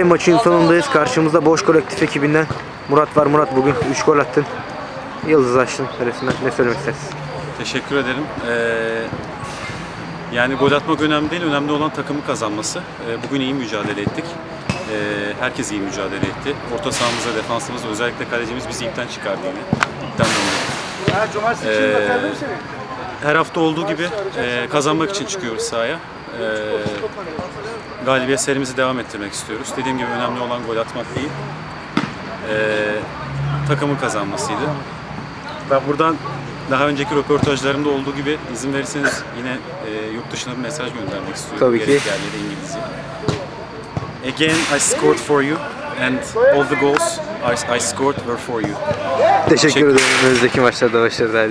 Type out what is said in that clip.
Ve maçın sonundayız. Karşımızda Boş Kolektif ekibinden Murat var. Murat bugün 3 gol attın. Yıldız açtın resmen. Ne söylemek istersin? Teşekkür ederim. Ee, yani gol atmak önemli değil, önemli olan takımı kazanması. Ee, bugün iyi mücadele ettik. Ee, herkes iyi mücadele etti. Orta sahamıza, defansımıza, özellikle kalecimiz bizi ipten çıkardı yine. İpten döndü. Ee, her hafta olduğu gibi e, kazanmak için çıkıyoruz sahaya. Ee, galibiyet serimizi devam ettirmek istiyoruz. Dediğim gibi önemli olan gol atmak değil, ee, takımın kazanmasıydı. Ben buradan daha önceki röportajlarımda olduğu gibi izin verirseniz yine e, yurt dışına bir mesaj göndermek istiyorum. Tabii ki. Gerek yerleri İngilizce. Again I scored for you and all the goals I, I scored were for you. Teşekkür Teşekkür ederim. Önümüzdeki maçlarda başarılar.